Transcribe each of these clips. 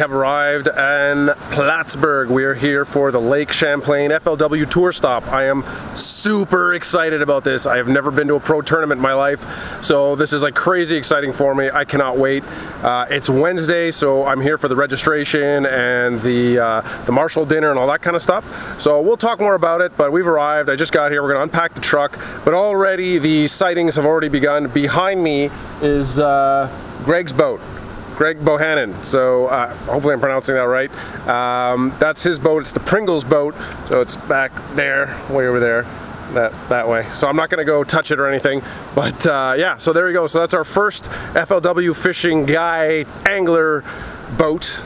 Have arrived in Plattsburgh. We are here for the Lake Champlain FLW Tour Stop. I am super excited about this. I have never been to a pro tournament in my life, so this is like crazy exciting for me. I cannot wait. Uh, it's Wednesday, so I'm here for the registration and the, uh, the Marshal dinner and all that kind of stuff. So we'll talk more about it, but we've arrived. I just got here. We're going to unpack the truck, but already the sightings have already begun. Behind me is uh, Greg's boat. Greg Bohannan. So uh, hopefully I'm pronouncing that right. Um, that's his boat. It's the Pringles boat. So it's back there, way over there. That, that way. So I'm not going to go touch it or anything. But uh, yeah, so there we go. So that's our first FLW fishing guy angler boat.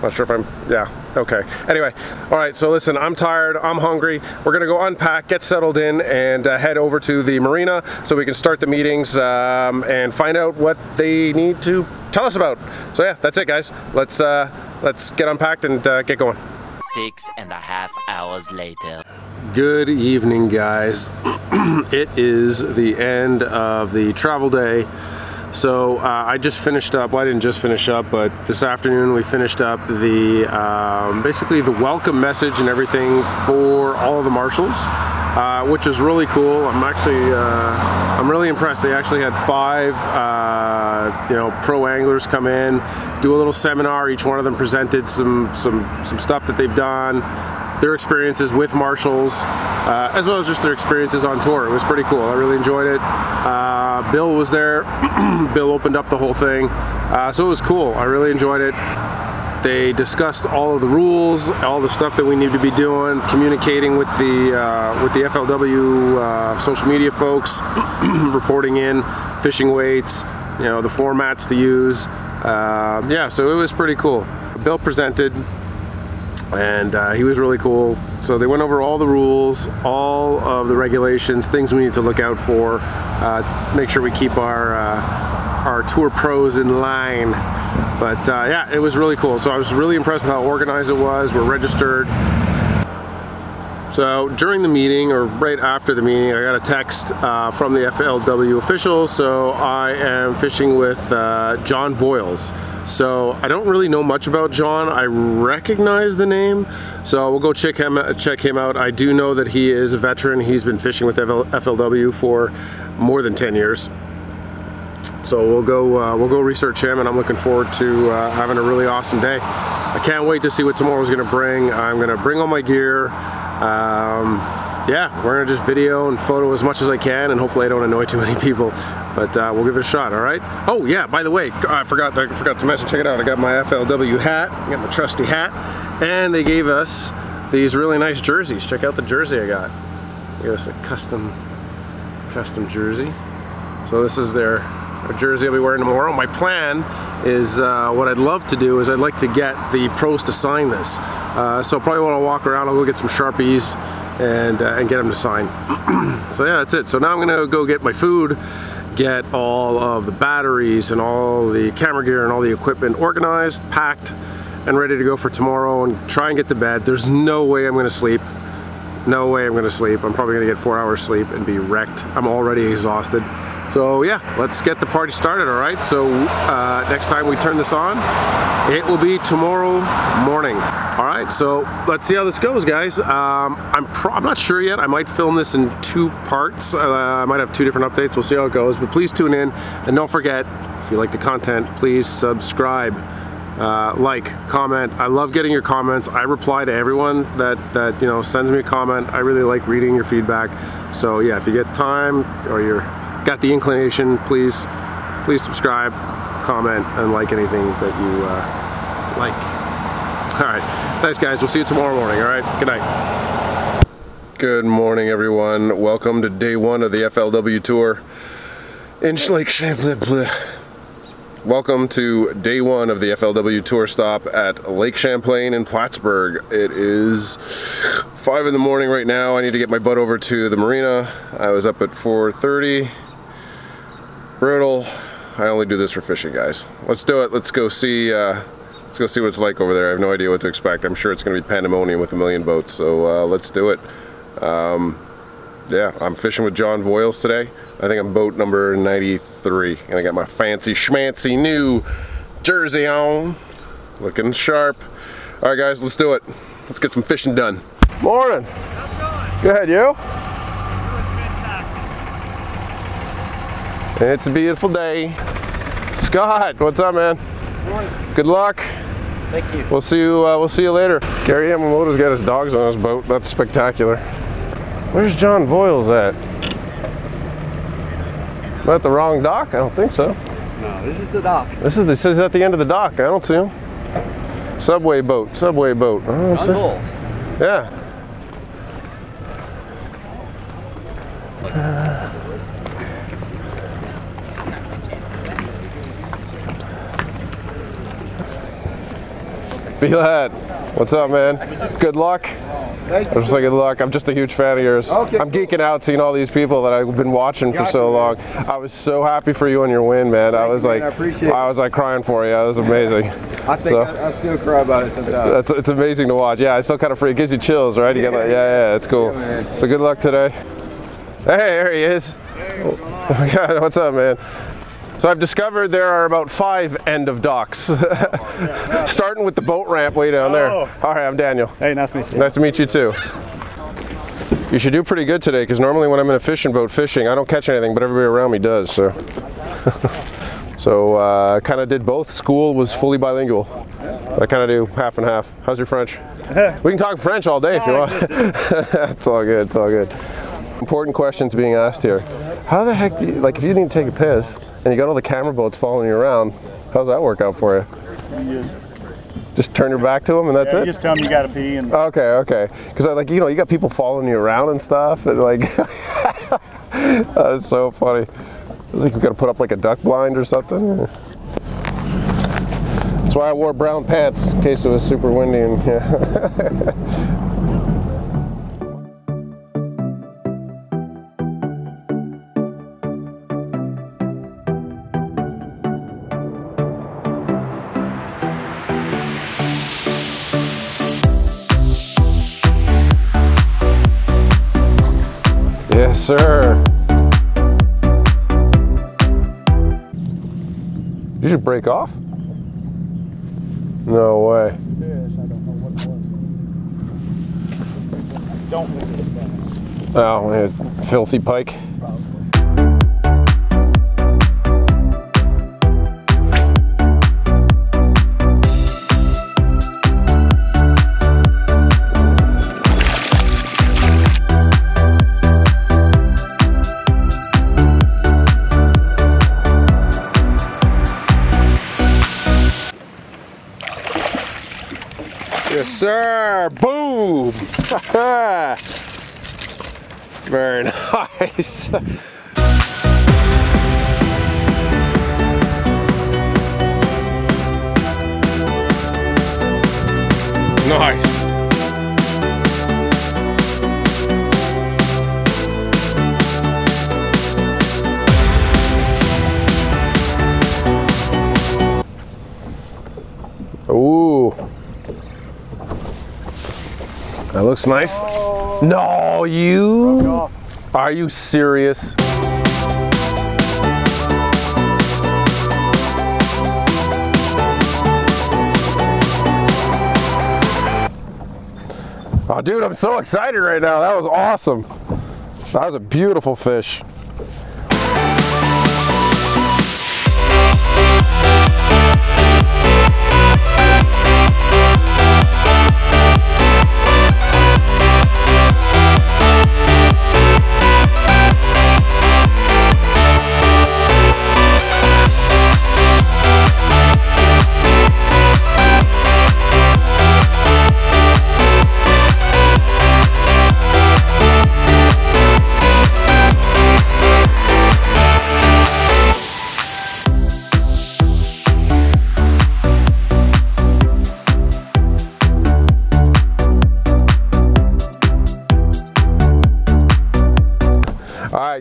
Not sure if I'm, yeah, okay. Anyway, all right, so listen, I'm tired, I'm hungry. We're gonna go unpack, get settled in, and uh, head over to the marina so we can start the meetings um, and find out what they need to tell us about. So yeah, that's it, guys. Let's uh, let's get unpacked and uh, get going. Six and a half hours later. Good evening, guys. it is the end of the travel day. So uh, I just finished up, well I didn't just finish up, but this afternoon we finished up the, um, basically the welcome message and everything for all the marshals, uh, which is really cool. I'm actually, uh, I'm really impressed. They actually had five, uh, you know, pro anglers come in, do a little seminar. Each one of them presented some, some, some stuff that they've done, their experiences with marshals, uh, as well as just their experiences on tour. It was pretty cool. I really enjoyed it. Uh, Bill was there. Bill opened up the whole thing. Uh, so it was cool. I really enjoyed it. They discussed all of the rules, all the stuff that we need to be doing, communicating with the uh, with the FLW uh, social media folks, reporting in, fishing weights, you know, the formats to use. Uh, yeah, so it was pretty cool. Bill presented, and uh, he was really cool. So they went over all the rules, all of the regulations, things we need to look out for, uh, make sure we keep our uh, our tour pros in line. But uh, yeah, it was really cool. So I was really impressed with how organized it was. We're registered. So during the meeting, or right after the meeting, I got a text uh, from the FLW officials. So I am fishing with uh, John Voyles. So I don't really know much about John. I recognize the name, so we'll go check him check him out. I do know that he is a veteran. He's been fishing with FLW for more than 10 years. So we'll go uh, we'll go research him, and I'm looking forward to uh, having a really awesome day. I can't wait to see what tomorrow's going to bring. I'm going to bring all my gear. Um, yeah, we're gonna just video and photo as much as I can, and hopefully I don't annoy too many people. But uh, we'll give it a shot. All right. Oh yeah, by the way, I forgot I forgot to mention. Check it out. I got my FLW hat. I got my trusty hat, and they gave us these really nice jerseys. Check out the jersey I got. They gave us a custom custom jersey. So this is their a jersey I'll be wearing tomorrow. My plan is, uh, what I'd love to do is I'd like to get the pros to sign this. Uh, so probably when I walk around, I'll go get some Sharpies and, uh, and get them to sign. so yeah, that's it. So now I'm gonna go get my food, get all of the batteries and all the camera gear and all the equipment organized, packed, and ready to go for tomorrow and try and get to bed. There's no way I'm gonna sleep. No way I'm gonna sleep. I'm probably gonna get four hours sleep and be wrecked. I'm already exhausted. So yeah, let's get the party started, all right? So uh, next time we turn this on, it will be tomorrow morning. All right, so let's see how this goes, guys. Um, I'm, I'm not sure yet. I might film this in two parts. Uh, I might have two different updates. We'll see how it goes, but please tune in. And don't forget, if you like the content, please subscribe. Uh, like, comment. I love getting your comments. I reply to everyone that, that you know sends me a comment. I really like reading your feedback. So yeah, if you get time or you're got the inclination, please, please subscribe, comment, and like anything that you uh, like. All right, thanks guys. We'll see you tomorrow morning. All right, good night. Good morning, everyone. Welcome to day one of the FLW tour in Lake Champlain. Welcome to day one of the FLW tour stop at Lake Champlain in Plattsburgh. It is five in the morning right now. I need to get my butt over to the marina. I was up at 4.30 brutal. I only do this for fishing, guys. Let's do it. Let's go see. Uh, let's go see what it's like over there. I have no idea what to expect. I'm sure it's going to be pandemonium with a million boats. So uh, let's do it. Um, yeah, I'm fishing with John Voyles today. I think I'm boat number 93, and I got my fancy schmancy new jersey on. Looking sharp. All right, guys, let's do it. Let's get some fishing done. Morning. Good, you? It's a beautiful day. Scott, what's up, man? Morning. Good luck. Thank you. We'll see you. Uh, we'll see you later. Gary Yamamoto's got his dogs on his boat. That's spectacular. Where's John Voyles at? Am I at the wrong dock? I don't think so. No, this is the dock. This is this is at the end of the dock. I don't see him. Subway boat. Subway boat. I don't see. John Yeah. Be that. What's up, man? Good luck. Thank I was just like, good luck. I'm just a huge fan of yours. Okay, I'm geeking out seeing all these people that I've been watching for Gotcha, so long. man. I was so happy for you and your win, man. I was you, like, man. I appreciate I was like crying for you. That was amazing. I think So- I, I still cry about it sometimes. That's it's amazing to watch. Yeah, I still kind of free. It gives you chills, right? You get like, yeah, yeah, it's cool. Yeah, so good luck today. Hey, there he is. Oh my God, what's up, man? So I've discovered there are about five end of docks, starting with the boat ramp way down there. Oh. All right, I'm Daniel. Hey, nice to meet you. Nice to meet you too. You should do pretty good today, because normally when I'm in a fishing boat fishing, I don't catch anything, but everybody around me does. So, so uh, kind of did both. School was fully bilingual. So I kind of do half and half. How's your French? we can talk French all day if you want. it's all good. It's all good. Important questions being asked here. How the heck do you like if you to take a piss and you got all the camera boats following you around? How's that work out for you? You just, Just turn your back to them and that's yeah, it. just tell them you got to pee and Okay, okay. Because I like you know you got people following you around and stuff, and like that's so funny. I like you got to put up like a duck blind or something. That's why I wore brown pants in case it was super windy and yeah. sir. You should break off. No way. I don't know oh, sir. Boom. Very nice. nice. Ooh. That looks nice. No, you. Are you serious? Oh, dude, I'm so excited right now. That was awesome. That was a beautiful fish.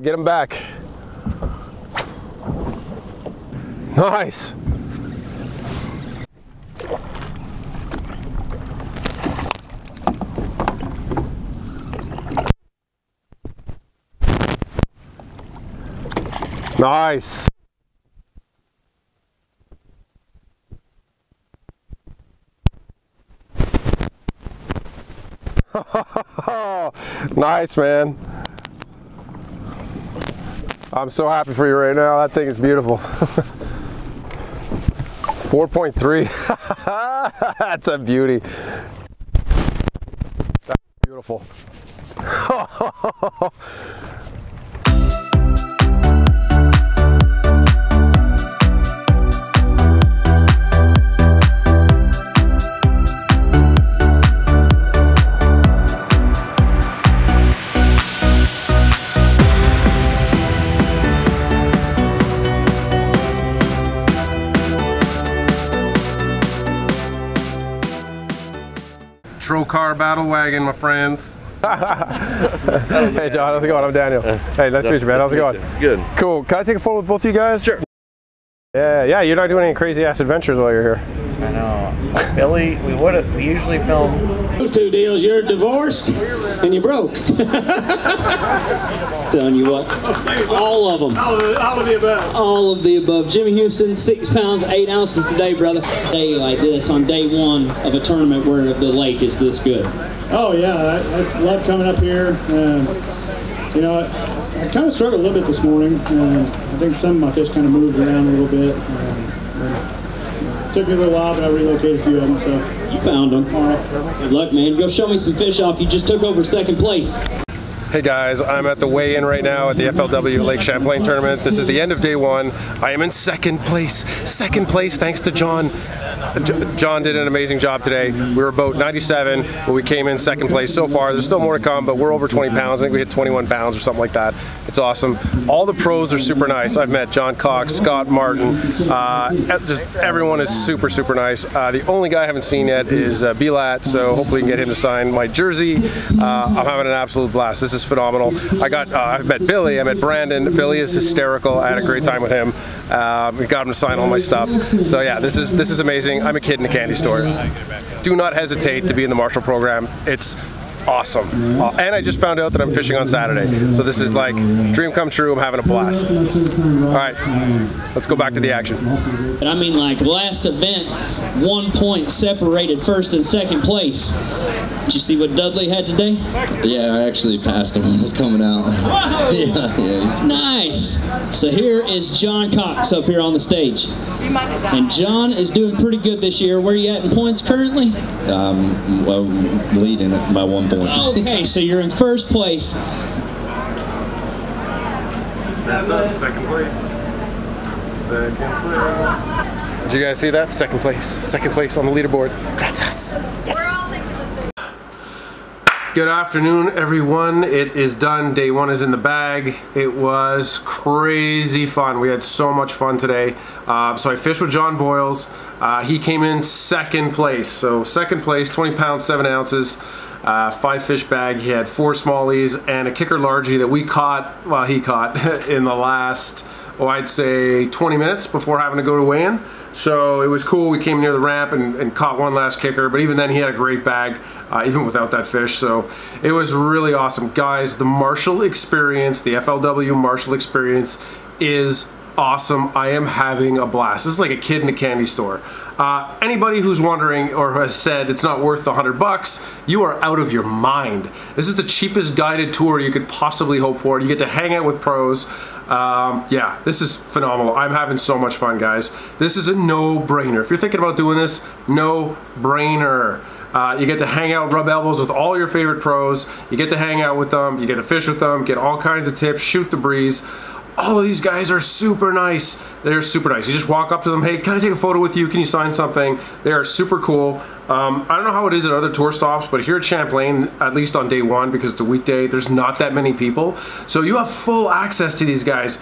get them back. Nice. Nice. nice, man. I'm so happy for you right now. That thing is beautiful. 4.3. That's a beauty. That's beautiful. Trokar Battle Wagon, my friends. hey John, how's it going? I'm Daniel. Hey, nice to meet you, man. How's it going? Good. Cool. Can I take a photo with both of you guys? Sure. Yeah, yeah. You're not doing any crazy ass adventures while you're here. I know. Billy, we would have. we usually film Those two deals, you're divorced and you broke. Telling you what, all of them. All of the above. All of the above. Jimmy Houston, six pounds, eight ounces today, brother. Day like this on day one of a tournament where the lake is this good. Oh yeah, I, I love coming up here. Uh, you know, I, I kind of struggled a little bit this morning. Uh, I think some of my fish kind of moved around a little bit. Uh, took me a little while, but I relocated a few of them. So You found them. all right. Good luck, man. Go show me some fish off. You just took over second place. Hey guys, I'm at the weigh-in right now at the FLW Lake Champlain tournament. This is the end of day one. I am in second place. Second place thanks to John. J- John did an amazing job today. We were about 97, but we came in second place so far. There's still more to come, but we're over 20 pounds. I think we hit 21 pounds or something like that. It's awesome. All the pros are super nice. I've met John Cox, Scott Martin. Uh, just everyone is super, super nice. Uh, the only guy I haven't seen yet is uh, BLat, so hopefully we can get him to sign my jersey. Uh, I'm having an absolute blast. This is phenomenal. I got, uh, I've met Billy. I met Brandon. Billy is hysterical. I had a great time with him. Um, we got him to sign all my stuff. So yeah, this is this is amazing. I'm a kid in a candy store. Do not hesitate to be in the Marshal program. It's awesome. Uh, and I just found out that I'm fishing on Saturday. So this is like dream come true. I'm having a blast. All right, let's go back to the action. And I mean, like last event, one point separated first and second place. Did you see what Dudley had today? Yeah, I actually passed him when it was coming out. yeah, yeah. Nice. So here is John Cox up here on the stage. And John is doing pretty good this year. Where are you at in points currently? Um, well, leading by one point. Okay, so you're in first place. That's us, second place. Second place. Did you guys see that? Second place. Second place on the leaderboard. That's us. Yes. Good afternoon, everyone. It is done. Day one is in the bag. It was crazy fun. We had so much fun today. Uh, so I fished with John Voyles. Uh, he came in second place. So second place, 20 pounds, seven ounces. Uh, five fish bag. He had four smallies and a kicker largie that we caught, well, he caught in the last, oh, I'd say 20 minutes before having to go to weigh-in. So it was cool. We came near the ramp and, and caught one last kicker, but even then he had a great bag, uh, even without that fish. So it was really awesome. Guys, the Marshal experience, the FLW Marshal experience is awesome. I am having a blast. This is like a kid in a candy store. Uh, anybody who's wondering or has said it's not worth the hundred bucks, you are out of your mind. This is the cheapest guided tour you could possibly hope for. You get to hang out with pros. Um, yeah, this is phenomenal. I'm having so much fun, guys. This is a no-brainer. If you're thinking about doing this, no-brainer. Uh, you get to hang out, rub elbows with all your favorite pros. You get to hang out with them. You get to fish with them, get all kinds of tips, shoot the breeze. All of these guys are super nice. They're super nice. You just walk up to them, hey, can I take a photo with you? Can you sign something? They are super cool. Um, I don't know how it is at other tour stops, but here at Champlain, at least on day one, because it's a weekday, there's not that many people. So you have full access to these guys.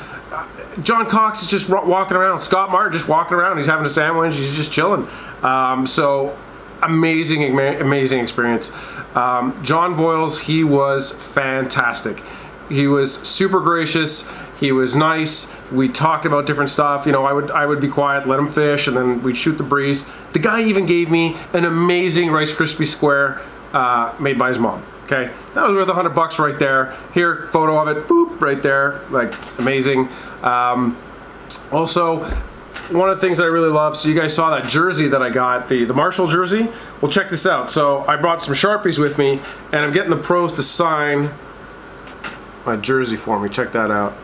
John Cox is just walking around. Scott Martin just walking around. He's having a sandwich. He's just chilling. Um, so amazing, amazing experience. Um, John Voyles, he was fantastic. He was super gracious. He was nice. We talked about different stuff. You know, I would I would be quiet, let him fish, and then we'd shoot the breeze. The guy even gave me an amazing Rice Krispie square uh, made by his mom. Okay, that was worth a hundred bucks right there. Here, photo of it, boop, right there, like amazing. Um, also, one of the things I really love, so you guys saw that jersey that I got, the, the Marshal jersey. Well, check this out. So I brought some Sharpies with me, and I'm getting the pros to sign my jersey for me. Check that out.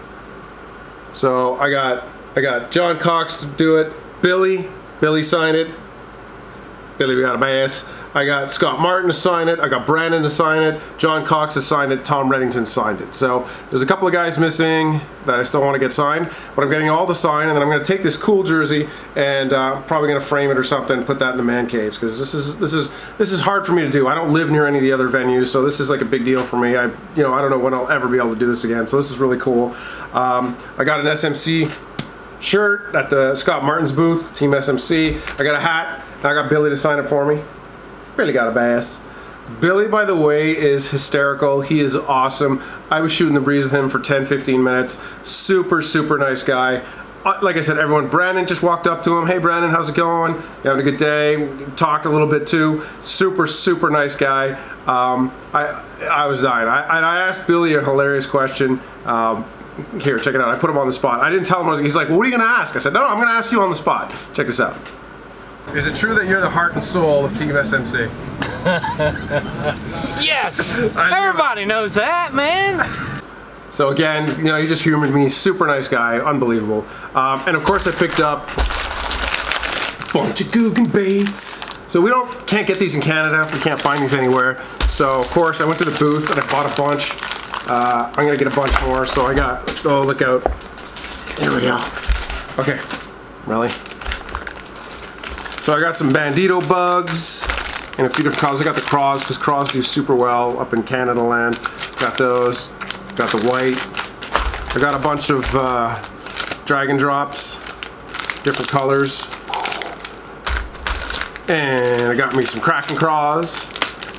So I got I got John Cox to do it. Billy, Billy signed it. Billy, we got a bass. I got Scott Martin to sign it. I got Brandon to sign it. John Cox to sign it. Tom Redington signed it. So there's a couple of guys missing that I still want to get signed, but I'm getting all the sign, and then I'm going to take this cool jersey and uh, probably going to frame it or something, put that in the man caves because this is this is this is hard for me to do. I don't live near any of the other venues, so this is like a big deal for me. I you know I don't know when I'll ever be able to do this again. So this is really cool. Um, I got an SMC shirt at the Scott Martin's booth, Team SMC. I got a hat. I got Billy to sign it for me. Billy got a bass. Billy, by the way, is hysterical. He is awesome. I was shooting the breeze with him for 10, 15 minutes. Super, super nice guy. Uh, like I said, everyone, Brandon just walked up to him. Hey, Brandon, how's it going? You having a good day? Talked a little bit too. Super, super nice guy. Um, I, I was dying. I, and I asked Billy a hilarious question. Um, here, check it out. I put him on the spot. I didn't tell him. I was, he's like, well, what are you going to ask? I said, no, no, I'm going to ask you on the spot. Check this out. Is it true that you're the heart and soul of Team SMC? Yes! Everybody knows that, man! So again, you know, he just humored me. Super nice guy, unbelievable. Um, and of course, I picked up a bunch of Googan baits. So we don't can't get these in Canada. We can't find these anywhere. So of course, I went to the booth and I bought a bunch. Uh, I'm gonna get a bunch more. So I got. Oh, look out! There we go. Okay, really. So I got some Bandito bugs and a few different colors. I got the craws because craws do super well up in Canada land. Got those. Got the white. I got a bunch of uh, dragon drops, different colors. And I got me some Kraken craws.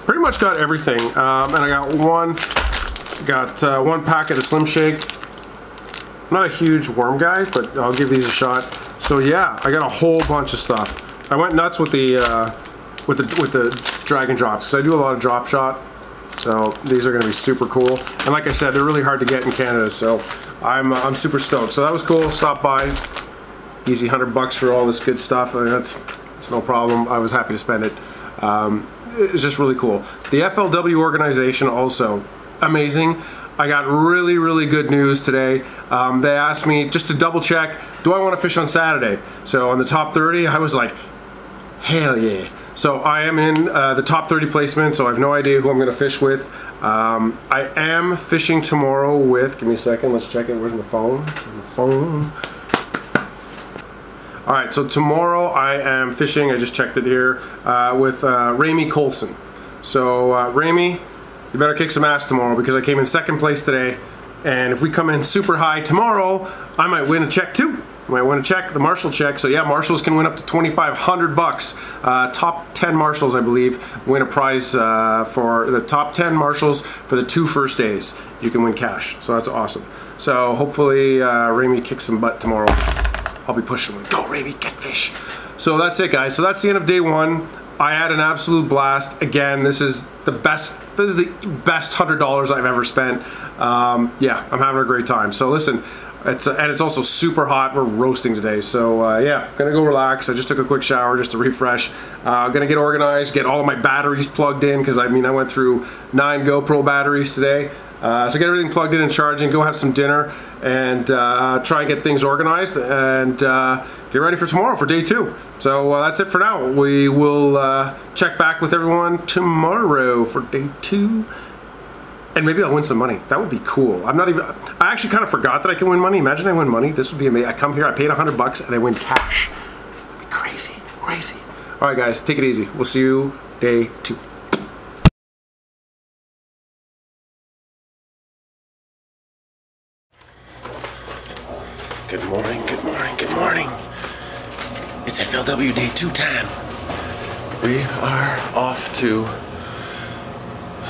Pretty much got everything. Um, and I got one, got uh, one pack of the Slim Shake. I'm not a huge worm guy, but I'll give these a shot. So yeah, I got a whole bunch of stuff. I went nuts with the uh, with the with the dragon drops because I do a lot of drop shot. So these are going to be super cool. And like I said, they're really hard to get in Canada. So I'm uh, I'm super stoked. So that was cool. Stop by. Easy hundred bucks for all this good stuff. I mean, that's that's no problem. I was happy to spend it. Um, it's just really cool. The FLW organization also amazing. I got really, really good news today. Um, they asked me just to double check, do I want to fish on Saturday? So on the top 30, I was like, hell yeah. So I am in uh, the top 30 placement, so I have no idea who I'm going to fish with. Um, I am fishing tomorrow with, give me a second, let's check it. Where's my phone? My phone. All right, so tomorrow I am fishing, I just checked it here, uh, with uh, Ramie Colson. So uh, Ramie, you better kick some ass tomorrow because I came in second place today. And if we come in super high tomorrow, I might win a check too. I might win a check, the Marshal check. So yeah, Marshals can win up to 2,500 bucks. Uh, top 10 Marshals, I believe, win a prize uh, for the top 10 Marshals for the two first days. You can win cash. So that's awesome. So hopefully uh, kicks some butt tomorrow. I'll be pushing him. Go Ramie, get fish. So that's it guys. So that's the end of day one. I had an absolute blast. Again, this is the best. This is the best hundred dollars I've ever spent. Um, yeah, I'm having a great time. So listen, it's and it's also super hot. We're roasting today, so uh, yeah, gonna go relax. I just took a quick shower just to refresh. Uh, gonna get organized, get all of my batteries plugged in because I mean I went through nine GoPro batteries today. Uh, so get everything plugged in and charging, go have some dinner, and uh, try and get things organized, and uh, get ready for tomorrow for day two. So uh, that's it for now. We will uh, check back with everyone tomorrow for day two. And maybe I'll win some money. That would be cool. I'm not even, I actually kind of forgot that I can win money. Imagine I win money. This would be amazing. I come here, I paid 100 bucks, and I win cash. It'd be crazy, crazy. All right, guys, take it easy. We'll see you day two. Good morning, good morning, good morning. It's FLW day two time. We are off to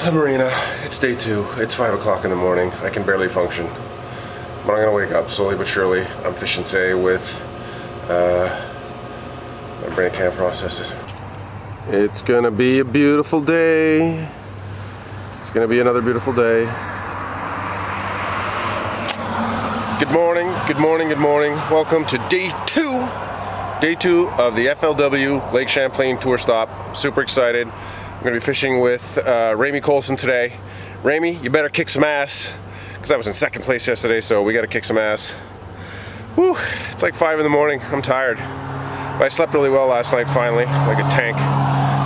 the marina. It's day two. It's five o'clock in the morning. I can barely function. But I'm gonna wake up slowly but surely. I'm fishing today with uh, my brain can't process it. It's gonna be a beautiful day. It's gonna be another beautiful day. Good morning, good morning, good morning. Welcome to day two. Day two of the FLW Lake Champlain tour stop. Super excited. I'm gonna be fishing with uh, Ramie Colson today. Ramie, you better kick some ass because I was in second place yesterday, so we got to kick some ass. Whew, it's like 5 in the morning. I'm tired. But I slept really well last night, finally, like a tank.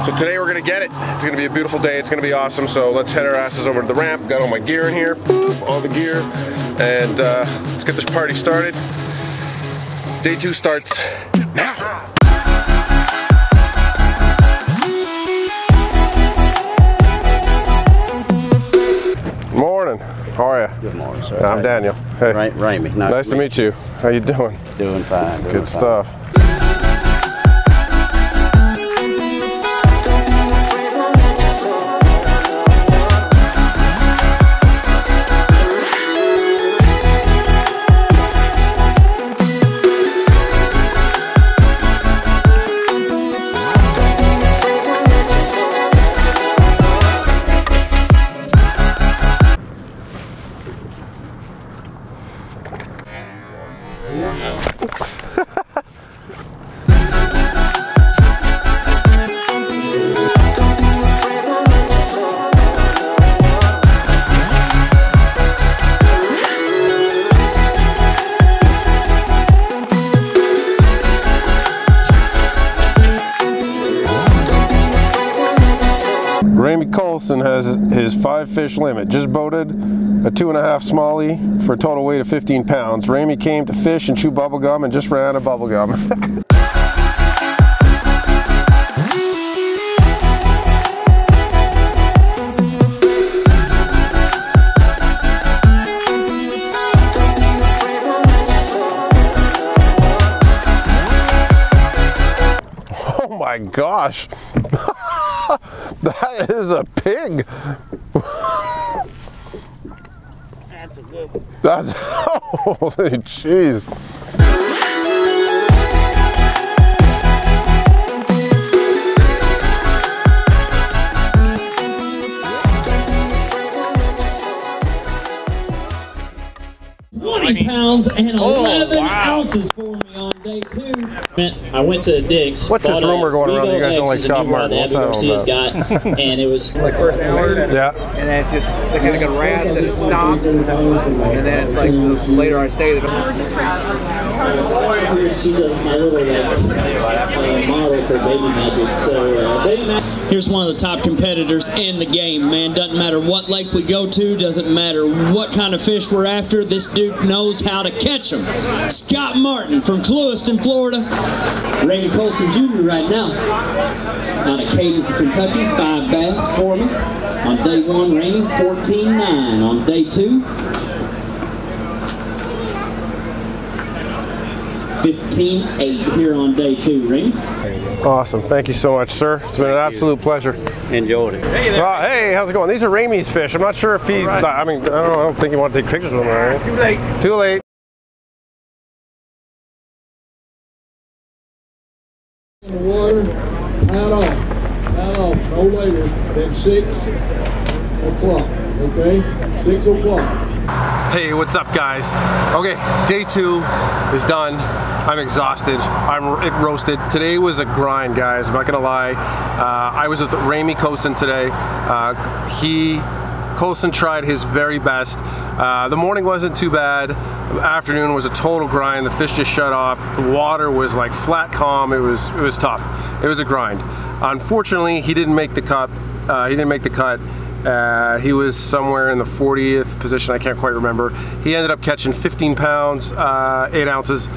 So today we're gonna get it. It's gonna be a beautiful day. It's gonna be awesome. So let's head our asses over to the ramp. Got all my gear in here, Boop, all the gear, and uh, let's get this party started. Day two starts now. Morning. How are you? Good morning, sir. I'm Daniel. Hey. Ra- Ramie. Nice, Nice to meet you. How you doing? Doing fine. doing Good fine. stuff. Limit. Just boated a two and a half smallie for a total weight of 15 pounds. Ramie came to fish and chew bubblegum and just ran out of bubblegum. oh my gosh. That is a pig. That's a good one. That's holy jeez. Twenty pounds and Oh, eleven wow. ounces for me on day two. I went to Dick's. What's this rumor going around you guys don't like Regal X, is a Scott new rod Martin? that What's Abby that all Garcia's got, and it was Like first hour, and then it just they kind of got rats and it stops, and then it's like later I stay. The She's a, my uh, model for Baby Magic. So, uh, Baby Magic. Here's one of the top competitors in the game, man. Doesn't matter what lake we go to, doesn't matter what kind of fish we're after. This dude knows how to catch them. Scott Martin from Clewiston, Florida. Randy Colson Jr. right now. Out of Cadence, Kentucky. Five bass for me. On day one, Randy, 14.9. On day two, 15.8 here on day two, Ring. Awesome. Thank you so much, sir. It's been an absolute pleasure. Enjoyed it. Uh, hey, how's it going? These are Ramie's fish. I'm not sure if he, I mean, I don't, I don't think you want to take pictures with them or anything. Too late. Too late. In the water, pad off, off, no later than six o'clock, okay? Six o'clock. Hey, what's up, guys? Okay, day two is done. I'm exhausted. I'm it roasted. Today was a grind, guys. I'm not gonna lie. Uh, I was with Ramie Colson today. Uh, he Colson tried his very best. Uh, the morning wasn't too bad. Afternoon was a total grind. The fish just shut off. The water was like flat calm. It was it was tough. It was a grind. Unfortunately, he didn't make the cut. Uh, he didn't make the cut. Uh, he was somewhere in the 40th position. I can't quite remember. He ended up catching 15 pounds, uh, eight ounces.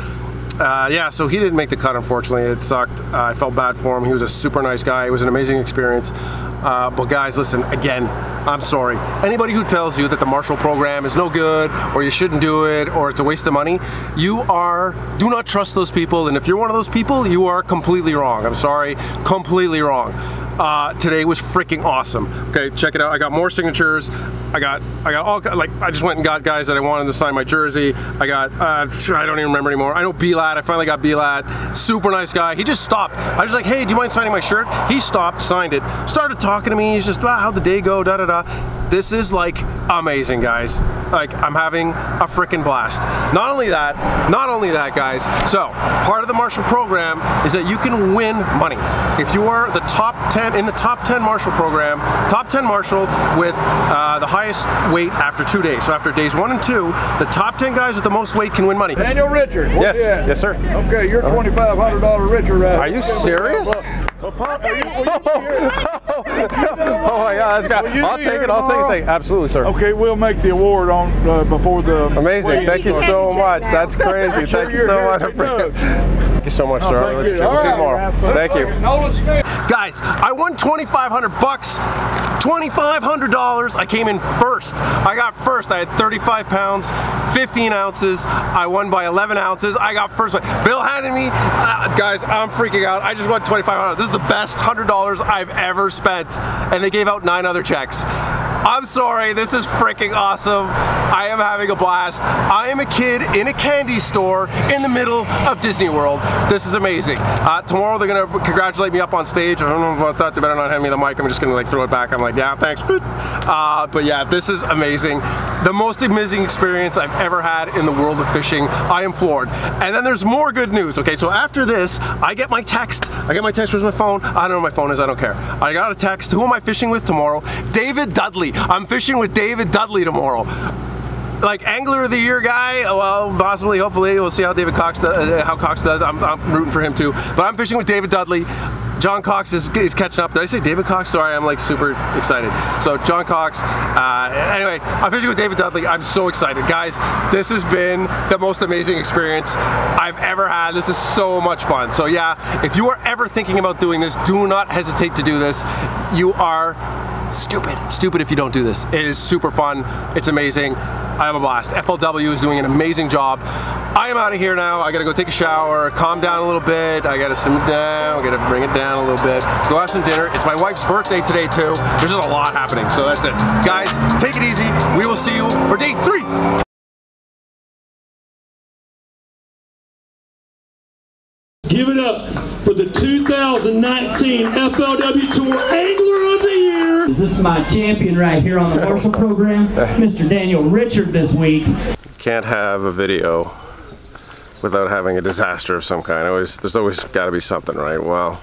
Uh, yeah, so he didn't make the cut, unfortunately. It sucked. Uh, I felt bad for him. He was a super nice guy. It was an amazing experience. Uh, but guys, listen, again, I'm sorry. Anybody who tells you that the Marshal program is no good, or you shouldn't do it, or it's a waste of money, you are, do not trust those people. And if you're one of those people, you are completely wrong. I'm sorry, completely wrong. Uh, today was freaking awesome. Okay, check it out. I got more signatures. I got, I got all like I just went and got guys that I wanted to sign my jersey. I got, uh, I don't even remember anymore. I know BLat. I finally got BLat. Super nice guy. He just stopped. I was like, hey, do you mind signing my shirt? He stopped, signed it, started talking to me. He's just, wow, how'd the day go? Da da da. This is like amazing, guys. Like, I'm having a freaking blast. Not only that, not only that, guys. So, part of the Marshal program is that you can win money. If you are the top 10, in the top 10 Marshal program, top 10 Marshal with uh, the highest weight after two days. So after days one and two, the top 10 guys with the most weight can win money. Daniel Richard. Yes, yes, sir. Okay, you're $2,500 richer right Are you serious? Well, Pop, are you, will you oh my God, got, Will I'll take it. I'll take tomorrow? it. Absolutely, sir. Okay, we'll make the award on uh, before the. Amazing. Thank you so much. That's crazy. Sure Thank you you're so much. to. Thank you so much, sir. I thank really you. appreciate see you tomorrow. Thank you. Guys, I won 2,500 bucks. $2,500. I came in first. I got first. I had 35 pounds, 15 ounces. I won by 11 ounces. I got first. Bill handed me, uh, guys, I'm freaking out. I just won 2,500. This is the best $100 I've ever spent. And they gave out nine other checks. I'm sorry, this is freaking awesome. I am having a blast. I am a kid in a candy store in the middle of Disney World. This is amazing. Uh, tomorrow they're gonna congratulate me up on stage. I don't know about that. They better not hand me the mic. I'm just gonna like throw it back. I'm like, yeah, thanks. Uh, but yeah, this is amazing. The most amazing experience I've ever had in the world of fishing. I am floored. And then there's more good news. Okay, so after this, I get my text. I get my text. Where's my phone? I don't know where my phone is. I don't care. I got a text. Who am I fishing with tomorrow? David Dudley. I'm fishing with David Dudley tomorrow. Like angler of the year guy well possibly hopefully we'll see how david cox uh, how cox does. I'm, I'm, rooting for him too. But i'm fishing with david dudley. John cox is, is catching up. Did i say david cox? Sorry i'm like super excited. So john cox uh, anyway i'm fishing with david dudley. I'm so excited. Guys this has been the most amazing experience i've ever had. This is so much fun. So yeah if you are ever thinking about doing this do not hesitate to do this. You are stupid. Stupid if you don't do this. It is super fun. It's amazing. I have a blast. FLW is doing an amazing job. I am out of here now. I gotta go take a shower, calm down a little bit. I gotta simmer down. I gotta bring it down a little bit. Go have some dinner. It's my wife's birthday today too. There's just a lot happening. So that's it. Guys, take it easy. We will see you for day three. Give it up for the 2019 FLW Tour Angler Year. This is my champion right here on the Marshal program, Mr. Daniel Richard this week. Can't have a video without having a disaster of some kind. Always, there's always got to be something, right? Well.